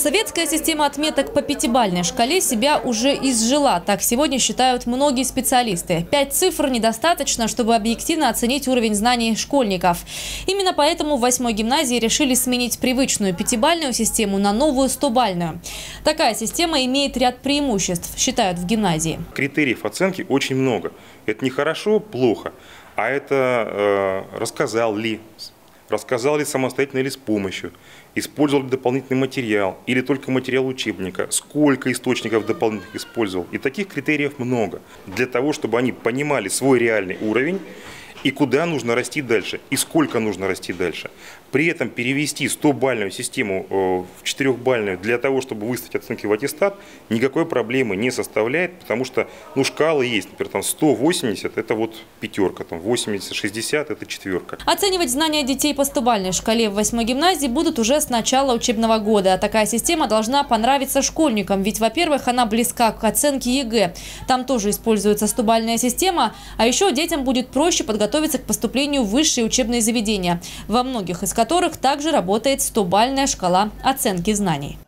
Советская система отметок по пятибалльной шкале себя уже изжила. Так сегодня считают многие специалисты. Пять цифр недостаточно, чтобы объективно оценить уровень знаний школьников. Именно поэтому в восьмой гимназии решили сменить привычную пятибалльную систему на новую стобальную. Такая система имеет ряд преимуществ, считают в гимназии. Критериев оценки очень много. Это не хорошо, плохо, а это э, рассказал ли, рассказал ли самостоятельно или с помощью, использовал ли дополнительный материал или только материал учебника, сколько источников дополнительных использовал. И таких критериев много. Для того, чтобы они понимали свой реальный уровень и куда нужно расти дальше, и сколько нужно расти дальше. При этом перевести 100-бальную систему э, в 4-бальную для того, чтобы выставить оценки в аттестат, никакой проблемы не составляет, потому что ну, шкалы есть. Например, там 180 – это вот пятерка, там 80-60 – это четверка. Оценивать знания детей по 100-бальной шкале в 8 гимназии будут уже с начала учебного года. Такая система должна понравиться школьникам, ведь, во-первых, она близка к оценке ЕГЭ. Там тоже используется 100-бальная система, а еще детям будет проще подготовиться к поступлению в высшие учебные заведения, во многих из которых также работает 100-бальная шкала оценки знаний.